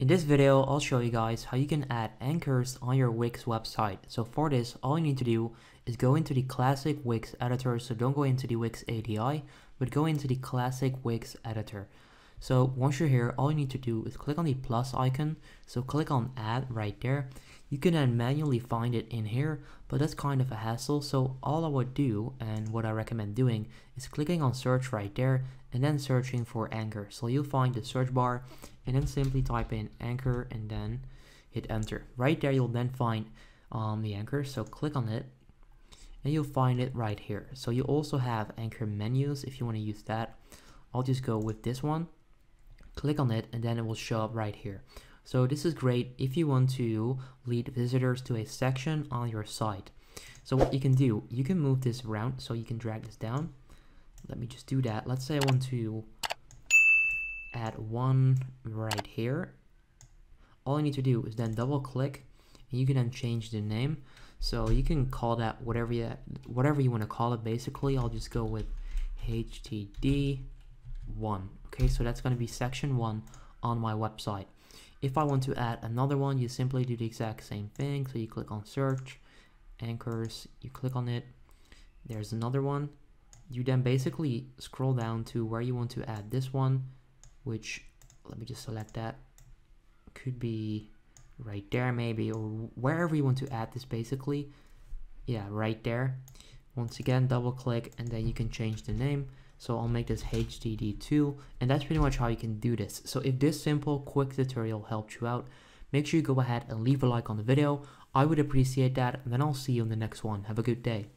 In this video, I'll show you guys how you can add anchors on your Wix website. So for this, all you need to do is go into the classic Wix editor. So don't go into the Wix ADI, but go into the classic Wix editor. So once you're here, all you need to do is click on the plus icon. So click on add right there. You can then manually find it in here, but that's kind of a hassle. So all I would do and what I recommend doing is clicking on search right there and then searching for anchor. So you'll find the search bar and then simply type in anchor and then hit enter. Right there, you'll then find um, the anchor. So click on it and you'll find it right here. So you also have anchor menus if you want to use that. I'll just go with this one click on it and then it will show up right here. So this is great if you want to lead visitors to a section on your site. So what you can do, you can move this around so you can drag this down. Let me just do that. Let's say I want to add one right here. All I need to do is then double click and you can then change the name. So you can call that whatever you whatever you want to call it basically. I'll just go with HTD1 okay? So that's going to be section 1 on my website. If I want to add another one you simply do the exact same thing. So you click on search anchors you click on it there's another one. You then basically scroll down to where you want to add this one which let me just select that. Could be right there maybe or wherever you want to add this basically. Yeah right there. Once again double click and then you can change the name so I'll make this HTD2 and that's pretty much how you can do this. So if this simple quick tutorial helped you out, make sure you go ahead and leave a like on the video. I would appreciate that and then I'll see you in the next one. Have a good day.